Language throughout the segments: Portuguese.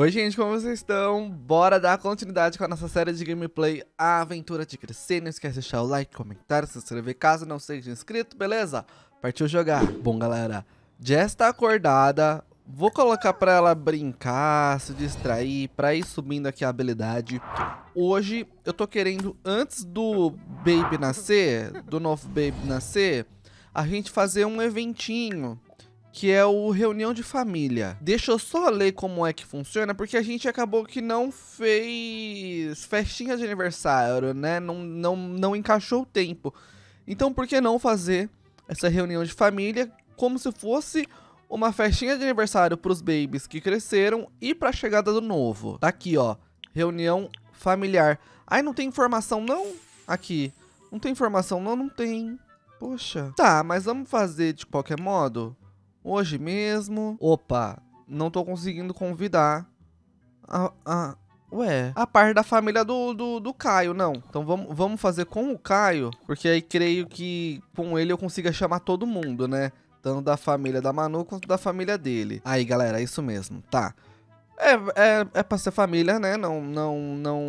Oi, gente, como vocês estão? Bora dar continuidade com a nossa série de gameplay A Aventura de Crescer. Não esquece de deixar o like, comentar, se inscrever caso não seja inscrito, beleza? Partiu jogar. Bom, galera, Jess tá acordada. Vou colocar pra ela brincar, se distrair, pra ir subindo aqui a habilidade. Hoje eu tô querendo, antes do Baby nascer, do novo Baby nascer, a gente fazer um eventinho que é o reunião de família. Deixa eu só ler como é que funciona, porque a gente acabou que não fez festinha de aniversário, né? Não, não, não encaixou o tempo. Então, por que não fazer essa reunião de família como se fosse uma festinha de aniversário para os babies que cresceram e para a chegada do novo? Tá aqui, ó. Reunião familiar. Ai, não tem informação não? Aqui. Não tem informação não? Não tem. Poxa. Tá, mas vamos fazer de qualquer modo? Hoje mesmo. Opa, não tô conseguindo convidar. A, a, ué, a parte da família do, do, do Caio, não. Então vamos, vamos fazer com o Caio, porque aí creio que com ele eu consiga chamar todo mundo, né? Tanto da família da Manu quanto da família dele. Aí, galera, é isso mesmo, tá. É, é, é pra ser família, né? Não, não, não,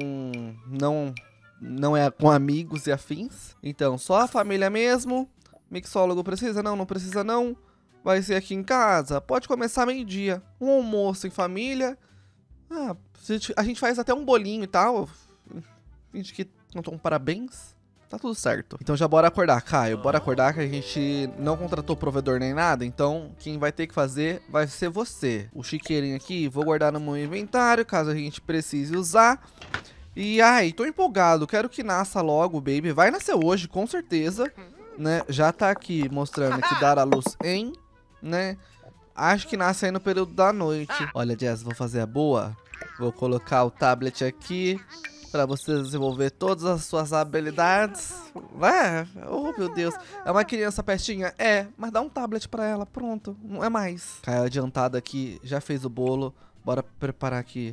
não, não é com amigos e afins. Então, só a família mesmo. Mixólogo precisa? Não, não precisa não vai ser aqui em casa. Pode começar meio-dia. Um almoço em família. Ah, a gente faz até um bolinho e tal. Finge que cantou um parabéns. Tá tudo certo. Então já bora acordar, Caio. Bora acordar que a gente não contratou provedor nem nada. Então quem vai ter que fazer vai ser você. O chiqueirinho aqui, vou guardar no meu inventário caso a gente precise usar. E ai, tô empolgado. Quero que nasça logo baby. Vai nascer hoje, com certeza. Né? Já tá aqui mostrando que dar a luz em né? Acho que nasce aí no período da noite. Olha, Jess, vou fazer a boa. Vou colocar o tablet aqui para você desenvolver todas as suas habilidades. É, oh meu Deus. É uma criança pestinha? É, mas dá um tablet para ela, pronto. Não é mais. Caiu adiantado aqui, já fez o bolo. Bora preparar aqui.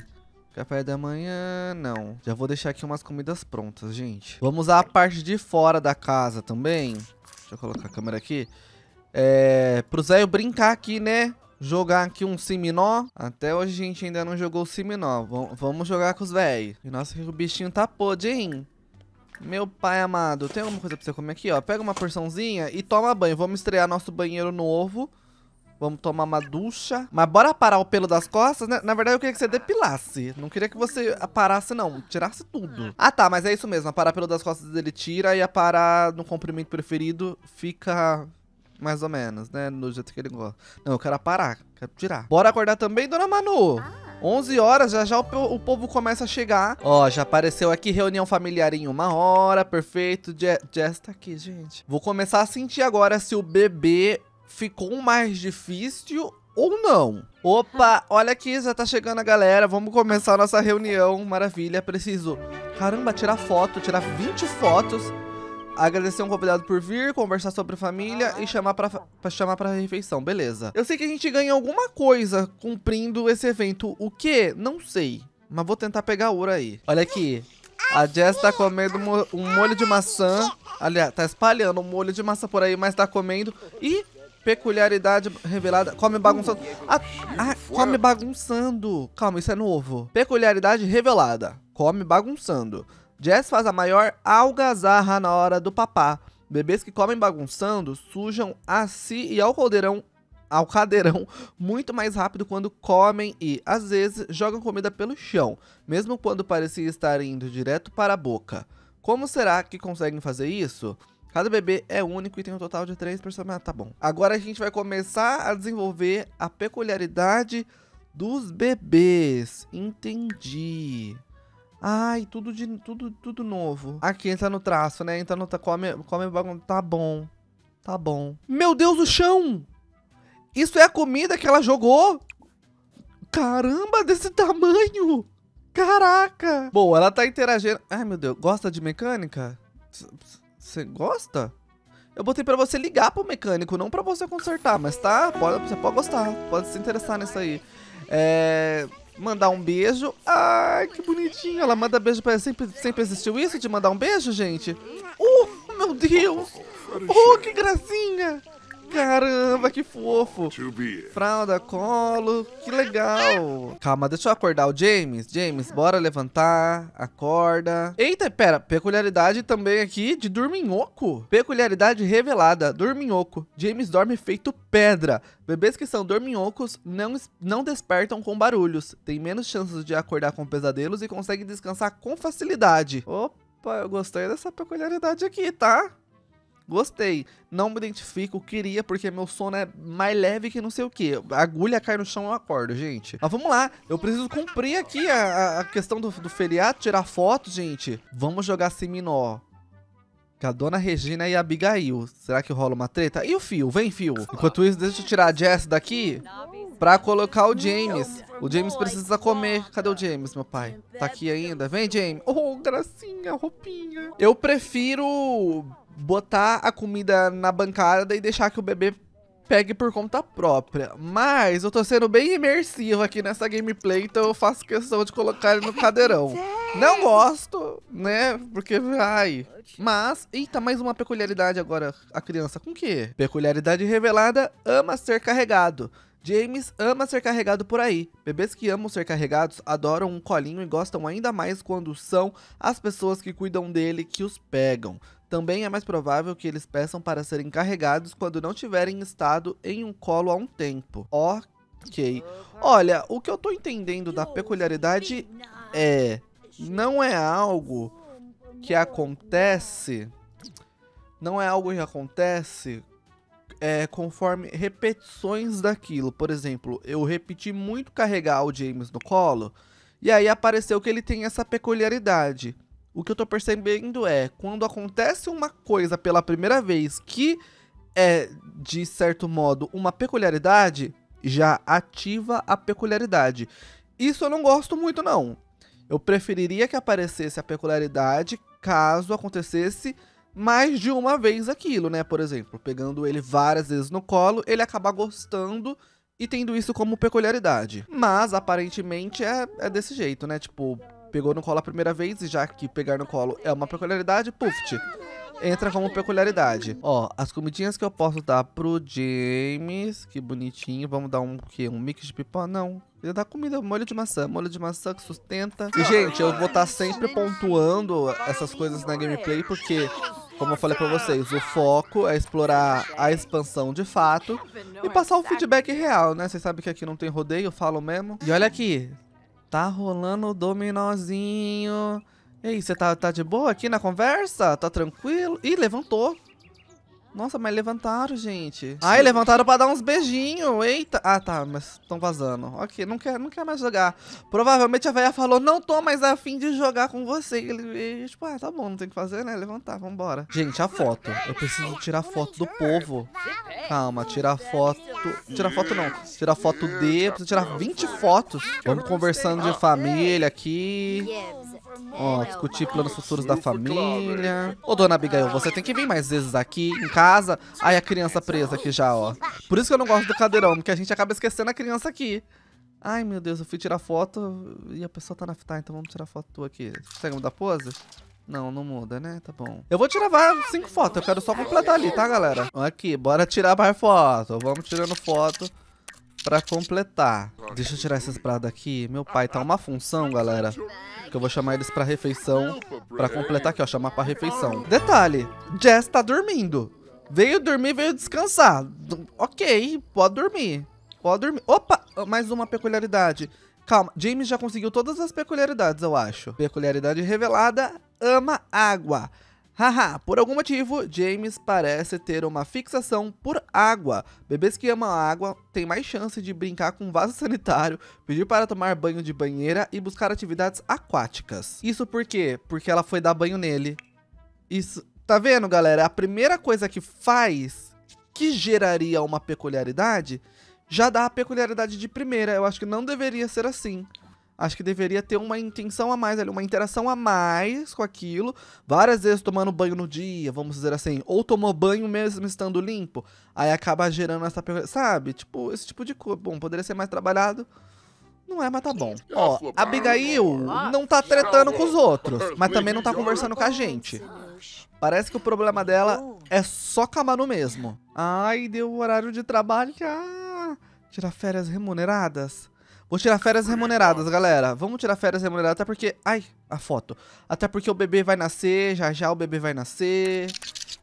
Café da manhã, não. Já vou deixar aqui umas comidas prontas, gente. Vamos usar a parte de fora da casa também. Deixa eu colocar a câmera aqui é, pro Zé brincar aqui, né? Jogar aqui um siminó. Até hoje a gente ainda não jogou o siminó. V vamos jogar com os velhos. Nossa, o bichinho tá podre, hein? Meu pai amado, tem alguma coisa pra você comer aqui, ó? Pega uma porçãozinha e toma banho. Vamos estrear nosso banheiro novo. Vamos tomar uma ducha. Mas bora parar o pelo das costas, né? Na verdade, eu queria que você depilasse. Não queria que você parasse, não. Tirasse tudo. Ah, tá. Mas é isso mesmo. A parar pelo das costas ele tira e a parar no comprimento preferido fica mais ou menos, né? No jeito que ele gosta. Não, eu quero parar, quero tirar. Bora acordar também, dona Manu? Ah. 11 horas, já já o, o, povo começa a chegar. Ó, já apareceu aqui reunião familiar em uma hora, perfeito. Jess tá aqui, gente. Vou começar a sentir agora se o bebê ficou mais difícil ou não. Opa, olha aqui, já tá chegando a galera. Vamos começar a nossa reunião. Maravilha, preciso... Caramba, tirar foto, tirar 20 fotos agradecer um convidado por vir, conversar sobre família e chamar pra, pra chamar pra refeição. Beleza. Eu sei que a gente ganha alguma coisa cumprindo esse evento. O que? Não sei. Mas vou tentar pegar ouro aí. Olha aqui. A Jess tá comendo um molho de maçã. Aliás, tá espalhando um molho de maçã por aí, mas tá comendo. E peculiaridade revelada. Come bagunçando. Ah, ah, come bagunçando. Calma, isso é novo. Peculiaridade revelada. Come bagunçando. Jess faz a maior algazarra na hora do papá. Bebês que comem bagunçando sujam a si e ao caldeirão ao cadeirão muito mais rápido quando comem e, às vezes, jogam comida pelo chão, mesmo quando parecia estar indo direto para a boca. Como será que conseguem fazer isso? Cada bebê é único e tem um total de três personagens. Ah, tá bom. Agora a gente vai começar a desenvolver a peculiaridade dos bebês. Entendi. Ai, tudo de tudo tudo novo. Aqui entra no traço, né? Entra no come come bagunça. Tá bom. Tá bom. Meu Deus, o chão! Isso é a comida que ela jogou? Caramba, desse tamanho! Caraca! Bom, ela tá interagindo. Ai, meu Deus, gosta de mecânica? Você gosta? Eu botei pra você ligar pro mecânico, não pra você consertar, mas tá? Pode, você pode gostar, pode se interessar nisso aí. É mandar um beijo. Ai, que bonitinho. Ela manda beijo pra sempre, sempre existiu isso de mandar um beijo, gente? Uh, meu Deus. Oh, que gracinha. Caramba, que fofo. Fralda, colo, que legal. Calma, deixa eu acordar o James. James, bora levantar, acorda. Eita, pera, peculiaridade também aqui de dorminhoco. Peculiaridade revelada, dorminhoco. James dorme feito pedra. Bebês que são dorminhocos não, não despertam com barulhos, têm menos chances de acordar com pesadelos e conseguem descansar com facilidade. Opa, eu gostei dessa peculiaridade aqui, tá? Gostei. Não me identifico, queria, porque meu sono é mais leve que não sei o que. A agulha cai no chão, eu acordo, gente. Mas vamos lá. Eu preciso cumprir aqui a, a questão do, do feriado, tirar foto, gente. Vamos jogar Seminó. Com a Dona Regina e a Abigail. Será que rola uma treta? E o Fio? Vem, Fio. Enquanto isso, deixa eu tirar a Jess daqui pra colocar o James. O James precisa comer. Cadê o James, meu pai? Tá aqui ainda? Vem, James. Oh, gracinha, roupinha. Eu prefiro botar a comida na bancada e deixar que o bebê pegue por conta própria. Mas eu tô sendo bem imersivo aqui nessa gameplay, então eu faço questão de colocar ele no cadeirão. Não gosto, né? Porque, ai... Mas, eita, mais uma peculiaridade agora, a criança com o quê? Peculiaridade revelada, ama ser carregado. James ama ser carregado por aí. Bebês que amam ser carregados adoram um colinho e gostam ainda mais quando são as pessoas que cuidam dele que os pegam. Também é mais provável que eles peçam para serem carregados quando não tiverem estado em um colo há um tempo. Ok. Olha, o que eu tô entendendo da peculiaridade é... Não é algo que acontece... Não é algo que acontece é, conforme repetições daquilo. Por exemplo, eu repeti muito carregar o James no colo, e aí apareceu que ele tem essa peculiaridade o que eu tô percebendo é, quando acontece uma coisa pela primeira vez que é, de certo modo, uma peculiaridade, já ativa a peculiaridade. Isso eu não gosto muito, não. Eu preferiria que aparecesse a peculiaridade caso acontecesse mais de uma vez aquilo, né? Por exemplo, pegando ele várias vezes no colo, ele acabar gostando e tendo isso como peculiaridade. Mas, aparentemente, é, é desse jeito, né? Tipo, pegou no colo a primeira vez, e já que pegar no colo é uma peculiaridade, puft, entra como peculiaridade. Ó, as comidinhas que eu posso dar pro James, que bonitinho, vamos dar um que Um mix de pipoca? Não, eu dar comida, molho de maçã, molho de maçã que sustenta. E, gente, eu vou estar tá sempre pontuando essas coisas na gameplay, porque... Como eu falei pra vocês, o foco é explorar a expansão de fato e passar o feedback real, né? Vocês sabem que aqui não tem rodeio, eu falo mesmo. E olha aqui, Tá rolando o dominozinho. Ei, você tá, tá de boa aqui na conversa? Tá tranquilo? Ih, levantou. Nossa, mas levantaram, gente. Ai, levantaram pra dar uns beijinhos. Eita. Ah, tá, mas estão vazando. Ok, não quer, não quer mais jogar. Provavelmente a velha falou, não tô mais afim de jogar com você. Ele, tipo, ah, tá bom, não tem o que fazer, né? Levantar, vambora. Gente, a foto. Eu preciso tirar foto do povo. Calma, tirar foto... Tirar foto não. Tirar foto de... Preciso tirar 20 fotos. Vamos conversando de família aqui. Ó, discutir planos futuros da família. Ô, dona Abigail, você tem que vir mais vezes aqui em casa. Ai, a criança presa aqui já, ó. Por isso que eu não gosto do cadeirão, porque a gente acaba esquecendo a criança aqui. Ai, meu Deus, eu fui tirar foto e a pessoa tá na... Tá, então vamos tirar foto aqui. Consegue mudar pose? Não, não muda, né? Tá bom. Eu vou tirar várias cinco fotos. Eu quero só completar ali, tá, galera? Aqui, bora tirar mais foto. Vamos tirando foto pra completar. Deixa eu tirar essas pradas aqui. Meu pai tá uma função, galera. Que eu vou chamar eles pra refeição. Pra completar aqui, ó. Chamar pra refeição. Detalhe. Jess tá dormindo. Veio dormir, veio descansar. Ok, pode dormir. Pode dormir. Opa! Mais uma peculiaridade. Calma, James já conseguiu todas as peculiaridades, eu acho. Peculiaridade revelada, ama água. Haha, por algum motivo, James parece ter uma fixação por água. Bebês que amam água têm mais chance de brincar com vaso sanitário, pedir para tomar banho de banheira e buscar atividades aquáticas. Isso por quê? Porque ela foi dar banho nele. Isso, tá vendo, galera? A primeira coisa que faz que geraria uma peculiaridade já dá a peculiaridade de primeira. Eu acho que não deveria ser assim. Acho que deveria ter uma intenção a mais ali, uma interação a mais com aquilo. Várias vezes tomando banho no dia, vamos dizer assim. Ou tomou banho mesmo estando limpo. Aí acaba gerando essa... Sabe? Tipo, esse tipo de coisa. Bom, poderia ser mais trabalhado. Não é, mas tá bom. Ó, Abigail não tá tretando com os outros. Mas também não tá conversando com a gente. Parece que o problema dela é só com a Manu mesmo. Ai, deu o horário de trabalho. Ah, tirar férias remuneradas. Vou tirar férias remuneradas, galera. Vamos tirar férias remuneradas, até porque... Ai, a foto. Até porque o bebê vai nascer, já já o bebê vai nascer.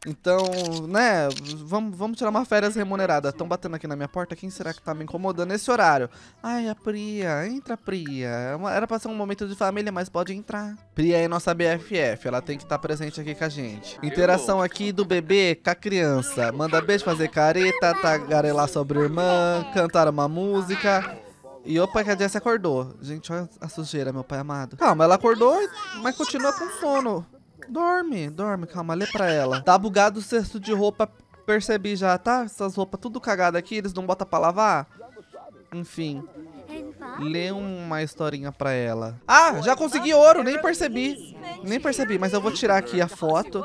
Então, né, vamos, vamos tirar uma férias remunerada. Estão batendo aqui na minha porta. Quem será que tá me incomodando nesse horário? Ai, a Priya. Entra, Priya. É era pra ser um momento de família, mas pode entrar. Priya é nossa BFF. Ela tem que estar tá presente aqui com a gente. Interação aqui do bebê com a criança. Manda beijo, fazer careta, tagarelar sobre a irmã, cantar uma música. E opa, que a Jessie acordou. Gente, olha a sujeira, meu pai amado. Calma, ela acordou, mas continua com sono. Dorme, dorme, calma, lê pra ela. Tá bugado o cesto de roupa, percebi já, tá? Essas roupas tudo cagadas aqui, eles não botam pra lavar? Enfim. Lê uma historinha pra ela. Ah, já consegui ouro, nem percebi. Nem percebi, mas eu vou tirar aqui a foto.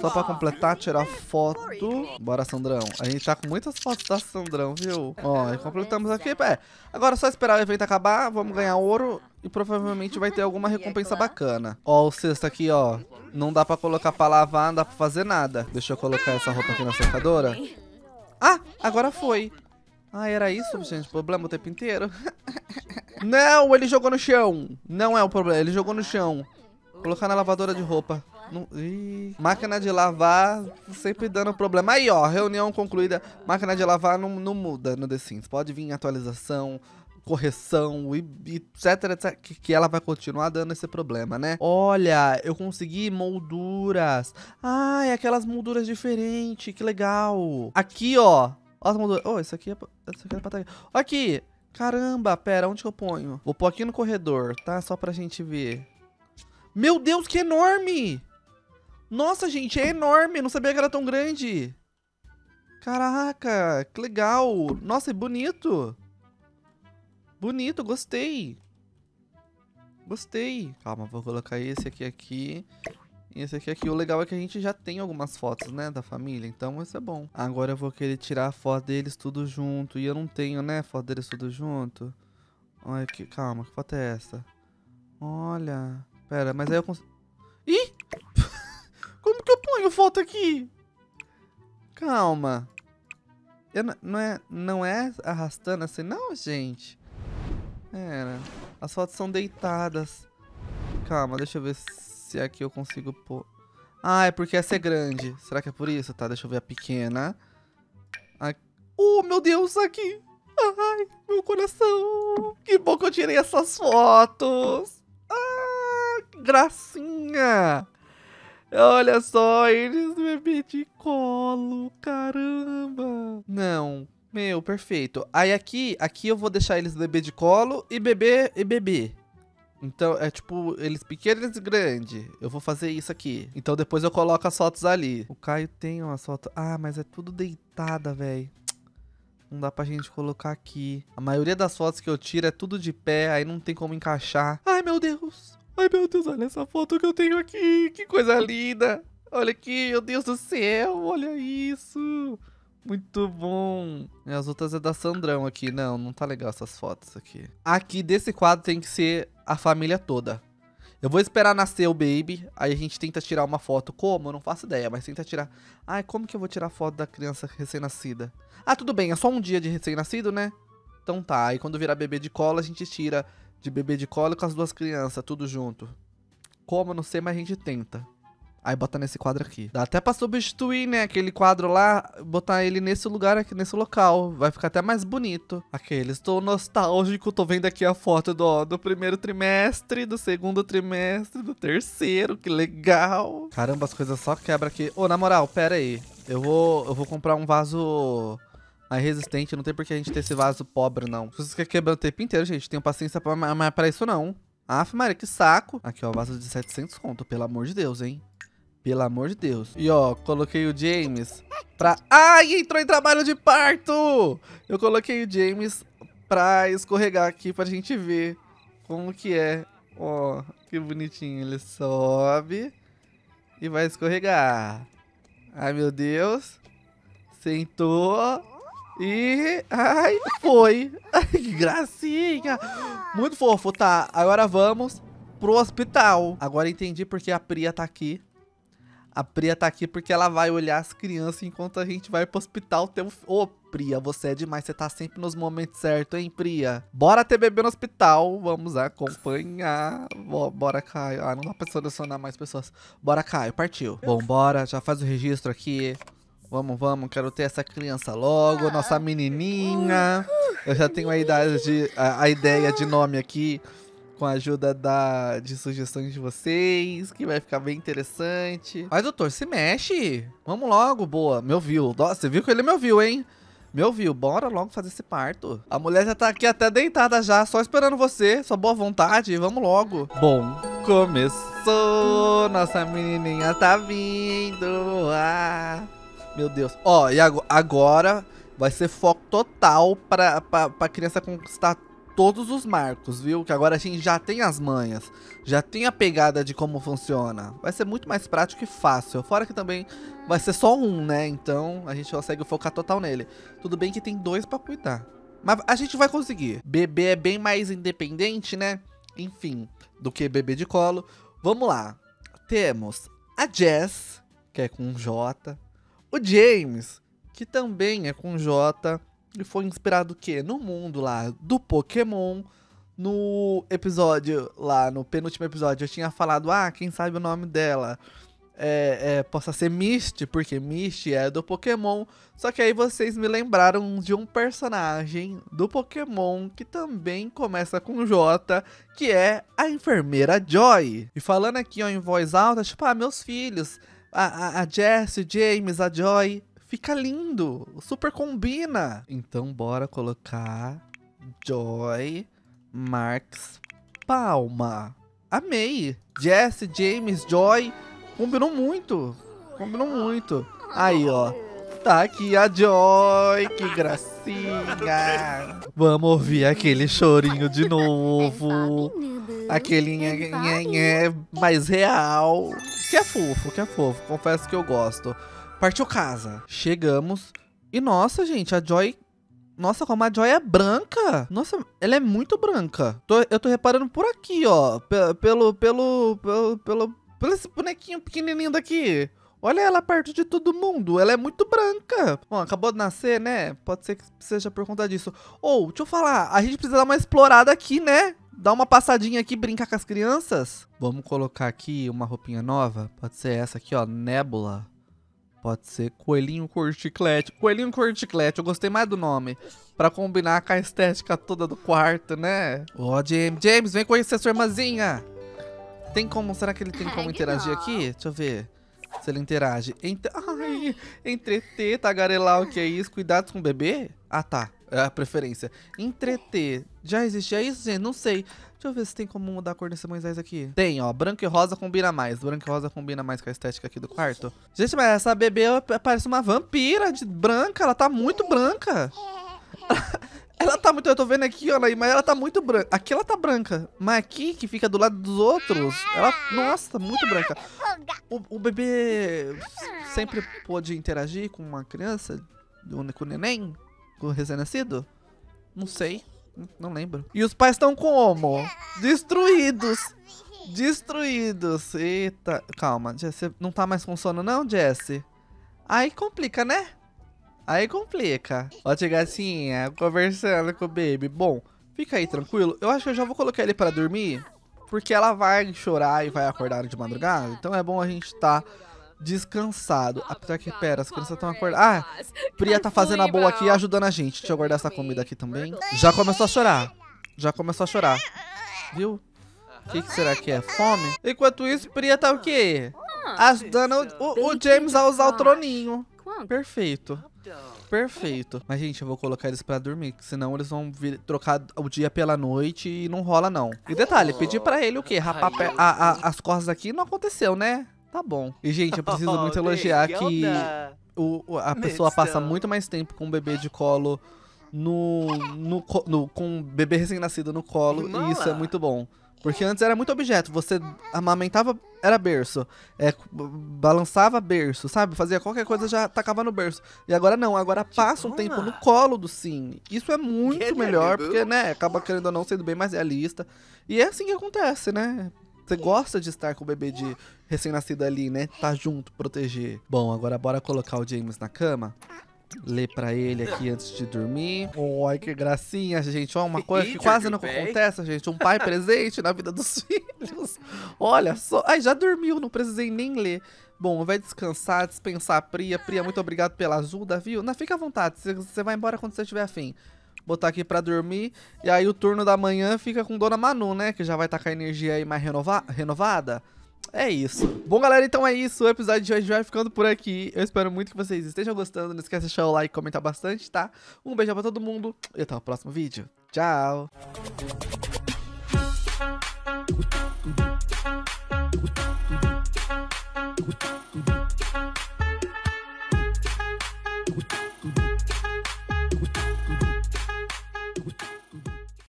Só pra completar, tirar foto. Bora, Sandrão. A gente tá com muitas fotos da Sandrão, viu? Ó, e completamos aqui. É, agora é só esperar o evento acabar, vamos ganhar ouro e provavelmente vai ter alguma recompensa bacana. Ó, o cesto aqui, ó. Não dá pra colocar pra lavar, não dá pra fazer nada. Deixa eu colocar essa roupa aqui na secadora. Ah, agora foi. Ah, era isso, gente? Problema o tempo inteiro? não, ele jogou no chão. Não é o problema, ele jogou no chão. Colocar na lavadora de roupa. Não... Máquina de lavar sempre dando problema. Aí, ó, reunião concluída. Máquina de lavar não, não muda no The Sims. Pode vir atualização, correção, etc, etc. Que, ela vai continuar dando esse problema, né? Olha, eu consegui molduras. Ah, é aquelas molduras diferentes. Que legal. Aqui, ó. Ó as molduras. Oh, isso aqui é, isso aqui é pra... Aqui. Caramba, pera, onde que eu ponho? Vou pôr aqui no corredor, tá? Só pra gente ver. Meu Deus, que enorme! Nossa, gente, é enorme. Não sabia que era tão grande. Caraca, que legal. Nossa, é bonito. Bonito, gostei. Gostei. Calma, vou colocar esse aqui aqui. E esse aqui aqui. O legal é que a gente já tem algumas fotos, né, da família. Então isso é bom. Agora eu vou querer tirar a foto deles tudo junto. E eu não tenho, né, foto deles tudo junto. Olha aqui, calma, que foto é essa? Olha. Pera, mas aí eu consigo... foto aqui? Calma. Eu não, é, não é arrastando assim, não, gente. Era. As fotos são deitadas. Calma, deixa eu ver se aqui eu consigo pôr. Ah, é porque essa é grande. Será que é por isso? Tá, deixa eu ver a pequena. Aqui. Oh, meu Deus, aqui. Ai, meu coração. Que bom que eu tirei essas fotos gracinha. Olha só, eles bebê de colo, caramba. Não, meu, perfeito. Aí aqui, aqui eu vou deixar eles bebê de colo e bebê e bebê. Então, é tipo, eles pequenos e grandes. Eu vou fazer isso aqui. Então depois eu coloco as fotos ali. O Caio tem uma foto... Ah, mas é tudo deitada, velho. Não dá pra gente colocar aqui. A maioria das fotos que eu tiro é tudo de pé, aí não tem como encaixar. Ai, meu Deus. Ai, meu Deus, olha essa foto que eu tenho aqui. Que coisa linda. Olha aqui, meu Deus do céu. Olha isso. Muito bom. E as outras é da Sandrão aqui. Não, não tá legal essas fotos aqui. Aqui desse quadro tem que ser a família toda. Eu vou esperar nascer o baby, aí a gente tenta tirar uma foto. Como? Eu não faço ideia, mas tenta tirar. Ai, como que eu vou tirar foto da criança recém-nascida? Ah, tudo bem, é só um dia de recém-nascido, né? Então tá, aí quando virar bebê de cola, a gente tira de bebê de colo com as duas crianças, tudo junto. Como, não sei, mas a gente tenta. Aí bota nesse quadro aqui. Dá até pra substituir, né, aquele quadro lá, botar ele nesse lugar aqui, nesse local. Vai ficar até mais bonito. Aquele, estou nostálgico, tô vendo aqui a foto do, do primeiro trimestre, do segundo trimestre, do terceiro, que legal. Caramba, as coisas só quebram aqui. Ô, na moral, pera aí. Eu vou, eu vou comprar um vaso mais resistente. Não tem por que a gente ter esse vaso pobre, não. Se vocês querem quebrar o tempo inteiro, gente, tenho paciência pra, pra isso não. Aff, Maria, que saco. Aqui, ó, vaso de 700 conto, pelo amor de Deus, hein. Pelo amor de Deus. E, ó, coloquei o James pra... Ai, entrou em trabalho de parto! Eu coloquei o James pra escorregar aqui pra gente ver como que é. Ó, que bonitinho. Ele sobe e vai escorregar. Ai, meu Deus. Sentou. E... Ai, foi. Que gracinha. Muito fofo. Tá, agora vamos pro hospital. Agora entendi porque a Priya tá aqui. A Priya tá aqui porque ela vai olhar as crianças enquanto a gente vai pro hospital ter um... Ô, Priya, você é demais. Você tá sempre nos momentos certos, hein, Priya? Bora ter bebê no hospital. Vamos acompanhar. Bora, Caio. Ah, não dá pra selecionar mais pessoas. Bora, Caio. Partiu. Bom, bora. Já faz o registro aqui. Vamos, vamos. Quero ter essa criança logo. Nossa menininha. Eu já tenho a, de, a, a ideia de nome aqui com a ajuda da, de sugestões de vocês, que vai ficar bem interessante. Mas, doutor, se mexe. Vamos logo, boa. Me ouviu. Nossa, você viu que ele me ouviu, hein? Me ouviu. Bora logo fazer esse parto. A mulher já tá aqui até deitada já, só esperando você. Sua boa vontade. Vamos logo. Bom, começou. Nossa menininha tá vindo. Ah, meu Deus. Ó, e agora vai ser foco total pra, pra, pra criança conquistar todos os marcos, viu? Que agora a gente já tem as manhas, já tem a pegada de como funciona. Vai ser muito mais prático e fácil. Fora que também vai ser só um, né? Então a gente consegue focar total nele. Tudo bem que tem dois pra cuidar. Mas a gente vai conseguir. Bebê é bem mais independente, né? Enfim, do que bebê de colo. Vamos lá. Temos a Jess, que é com J. O James, que também é com J. E foi inspirado o quê? No mundo lá do Pokémon. No episódio, lá no penúltimo episódio, eu tinha falado, ah, quem sabe o nome dela é, é, possa ser Misty, porque Misty é do Pokémon. Só que aí vocês me lembraram de um personagem do Pokémon que também começa com J, que é a enfermeira Joy. E falando aqui ó, em voz alta, tipo, ah, meus filhos, a, a, a Jess, o James, a Joy, Fica lindo, super combina. Então bora colocar Joy Marks Palma. Amei. Jesse, James, Joy, combinou muito. Combinou muito. Aí, ó. Tá aqui a Joy, que gracinha. Vamos ouvir aquele chorinho de novo. Aquele nhé, nhé, nhé mais real. Que é fofo, que é fofo. Confesso que eu gosto. Partiu casa. Chegamos. E nossa, gente, a Joy. Nossa, como a Joy é branca. Nossa, ela é muito branca. Tô, eu tô reparando por aqui, ó. Pelo, pelo, pelo, pelo, pelo, pelo esse bonequinho pequenininho daqui. Olha ela perto de todo mundo. Ela é muito branca. Bom, acabou de nascer, né? Pode ser que seja por conta disso. Ou, oh, deixa eu falar. A gente precisa dar uma explorada aqui, né? Dar uma passadinha aqui, brincar com as crianças. Vamos colocar aqui uma roupinha nova. Pode ser essa aqui, ó. Nebula. Pode ser coelhinho cor chiclete. Coelhinho cor chiclete, eu gostei mais do nome. Pra combinar com a estética toda do quarto, né? Ó, oh, James, James, vem conhecer sua irmãzinha. Tem como, será que ele tem como interagir aqui? Deixa eu ver se ele interage. Entre... Ai, entreter, tagarelar, o que é isso? Cuidados com o bebê? Ah, tá. É a preferência. Entreter. Já existia isso, gente? Não sei. Deixa eu ver se tem como mudar a cor desse Moisés aqui. Tem, ó. Branco e rosa combina mais. Branco e rosa combina mais com a estética aqui do quarto. Gente, mas essa bebê parece uma vampira de branca. Ela tá muito branca. ela tá muito... Eu tô vendo aqui, ó, mas ela tá muito branca. Aqui ela tá branca. Mas aqui, que fica do lado dos outros, ela... Nossa, muito branca. O, o bebê sempre pôde interagir com uma criança? Com o neném? Com o recém-nascido? Não sei. Não lembro. E os pais estão como? Destruídos. Destruídos. Eita. Calma, Jesse. Não tá mais com sono não, Jesse? Aí complica, né? Aí complica. Ó, tia gatinha, conversando com o baby. Bom, fica aí tranquilo. Eu acho que eu já vou colocar ele pra dormir. Porque ela vai chorar e vai acordar de madrugada. Então é bom a gente tá descansado. Apesar que, pera, as crianças estão acordando. Ah, Priya tá fazendo a boa aqui e ajudando a gente. Deixa eu guardar essa comida aqui também. Já começou a chorar. Já começou a chorar. Viu? O que, que, será que é? Fome? Enquanto isso, Priya tá o quê? Ajudando o, o James a usar o troninho. Perfeito. Perfeito. Mas, gente, eu vou colocar eles pra dormir, senão eles vão vir, trocar o dia pela noite e não rola, não. E detalhe, pedir pra ele o quê? Rapar a, a, as costas aqui não aconteceu, né? Tá bom. E, gente, eu preciso muito elogiar que o, a pessoa passa muito mais tempo com o bebê de colo no, no, no com o bebê recém-nascido no colo e isso é muito bom. Porque antes era muito objeto, você amamentava, era berço, é, balançava berço, sabe? Fazia qualquer coisa já tacava no berço. E agora não, agora passa um tempo no colo do Sim. Isso é muito melhor, porque, né, acaba querendo ou não sendo bem mais realista. E é assim que acontece, né? Você gosta de estar com o bebê de recém-nascido ali, né? Tá junto, proteger. Bom, agora bora colocar o James na cama. Ler pra ele aqui antes de dormir. Oi, que gracinha, gente. Ó, uma coisa que quase não acontece, gente. Um pai presente na vida dos filhos. Olha só. Ai, já dormiu, não precisei nem ler. Bom, vai descansar, dispensar a Priya. Priya, muito obrigado pela ajuda, viu? Não, fica à vontade. Você vai embora quando você tiver afim. Botar aqui pra dormir. E aí o turno da manhã fica com Dona Manu, né? Que já vai estar tá com a energia aí mais renova renovada. É isso. Bom, galera, então é isso. O episódio de hoje vai ficando por aqui. Eu espero muito que vocês estejam gostando. Não esqueça de deixar o like e comentar bastante, tá? Um beijo pra todo mundo e até o próximo vídeo. Tchau!